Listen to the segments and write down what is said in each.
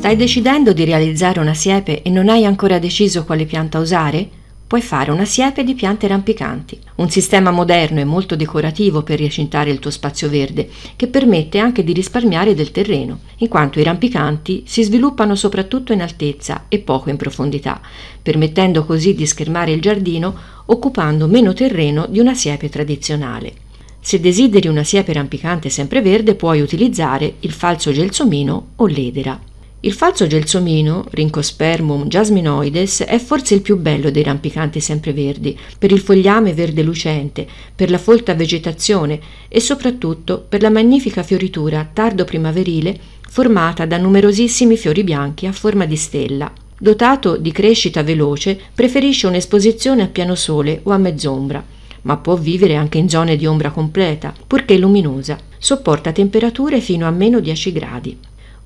Stai decidendo di realizzare una siepe e non hai ancora deciso quale pianta usare? Puoi fare una siepe di piante rampicanti, un sistema moderno e molto decorativo per recintare il tuo spazio verde, che permette anche di risparmiare del terreno, in quanto i rampicanti si sviluppano soprattutto in altezza e poco in profondità, permettendo così di schermare il giardino occupando meno terreno di una siepe tradizionale. Se desideri una siepe rampicante sempreverde puoi utilizzare il falso gelsomino o l'edera. Il falso gelsomino, Rhincospermum jasminoides, è forse il più bello dei rampicanti sempreverdi, per il fogliame verde lucente, per la folta vegetazione e soprattutto per la magnifica fioritura tardo primaverile formata da numerosissimi fiori bianchi a forma di stella. Dotato di crescita veloce, preferisce un'esposizione a piano sole o a mezz'ombra, ma può vivere anche in zone di ombra completa, purché luminosa. Sopporta temperature fino a meno 10 gradi.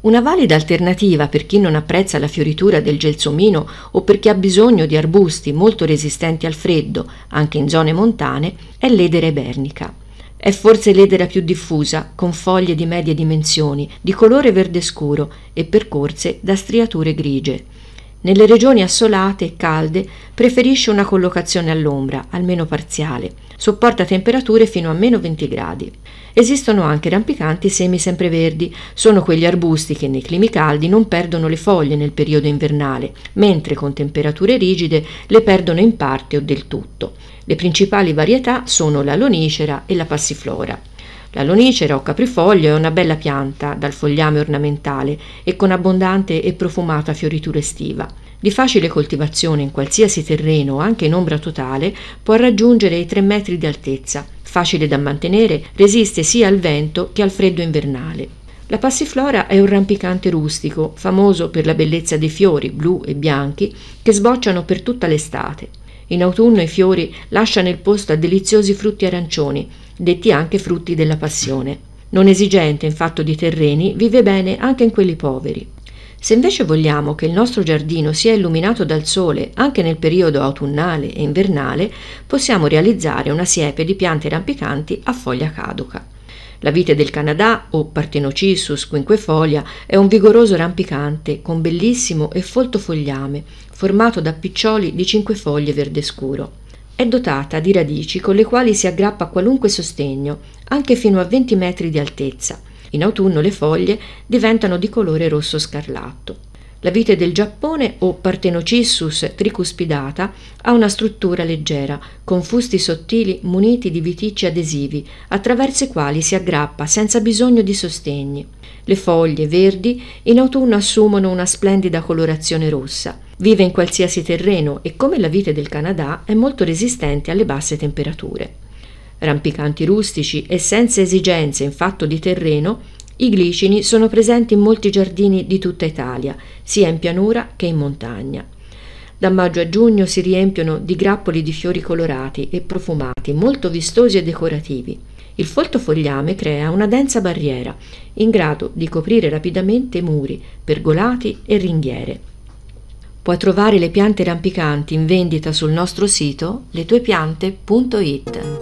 Una valida alternativa per chi non apprezza la fioritura del gelsomino o per chi ha bisogno di arbusti molto resistenti al freddo, anche in zone montane, è l'edera ebernica. È forse l'edera più diffusa, con foglie di medie dimensioni, di colore verde scuro e percorse da striature grigie. Nelle regioni assolate e calde preferisce una collocazione all'ombra, almeno parziale. Sopporta temperature fino a meno 20 gradi. Esistono anche rampicanti semi sempreverdi, sono quegli arbusti che nei climi caldi non perdono le foglie nel periodo invernale, mentre con temperature rigide le perdono in parte o del tutto. Le principali varietà sono la lonicera e la passiflora. La lonicera o caprifoglio è una bella pianta dal fogliame ornamentale e con abbondante e profumata fioritura estiva. Di facile coltivazione in qualsiasi terreno, anche in ombra totale, può raggiungere i 3 metri di altezza. Facile da mantenere, resiste sia al vento che al freddo invernale. La passiflora è un rampicante rustico, famoso per la bellezza dei fiori blu e bianchi che sbocciano per tutta l'estate. In autunno i fiori lasciano il posto a deliziosi frutti arancioni, detti anche frutti della passione. Non esigente in fatto di terreni, vive bene anche in quelli poveri. Se invece vogliamo che il nostro giardino sia illuminato dal sole anche nel periodo autunnale e invernale, possiamo realizzare una siepe di piante rampicanti a foglia caduca. La vite del Canada o Parthenocissus quinquefolia è un vigoroso rampicante con bellissimo e folto fogliame, formato da piccioli di cinque foglie verde scuro. È dotata di radici con le quali si aggrappa a qualunque sostegno, anche fino a 20 metri di altezza. In autunno le foglie diventano di colore rosso scarlatto. La vite del Giappone o Parthenocissus tricuspidata ha una struttura leggera, con fusti sottili muniti di viticci adesivi, attraverso i quali si aggrappa senza bisogno di sostegni. Le foglie verdi in autunno assumono una splendida colorazione rossa. Vive in qualsiasi terreno e come la vite del Canada è molto resistente alle basse temperature. Rampicanti rustici e senza esigenze in fatto di terreno, i glicini sono presenti in molti giardini di tutta Italia, sia in pianura che in montagna. Da maggio a giugno si riempiono di grappoli di fiori colorati e profumati, molto vistosi e decorativi. Il folto fogliame crea una densa barriera, in grado di coprire rapidamente muri, pergolati e ringhiere. Puoi trovare le piante rampicanti in vendita sul nostro sito letuepiante.it.